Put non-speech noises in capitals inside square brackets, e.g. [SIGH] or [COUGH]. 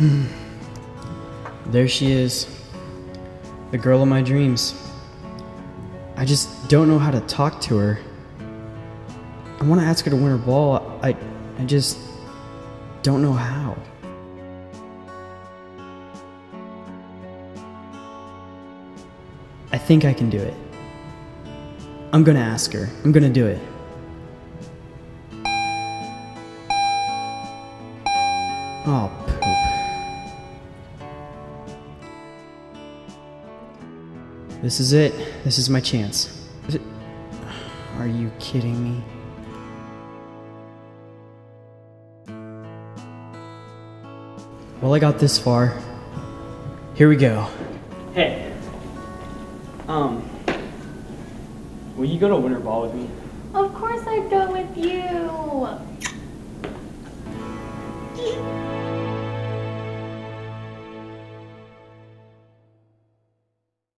[SIGHS] There she is. The girl of my dreams. I just don't know how to talk to her. I want to ask her to winter ball. I, I just don't know how. I think I can do it. I'm gonna ask her. I'm gonna do it. Oh, This is it. This is my chance. Is it- Are you kidding me? Well, I got this far. Here we go. Hey. Um. Will you go to winter ball with me? Of course I'd go with you.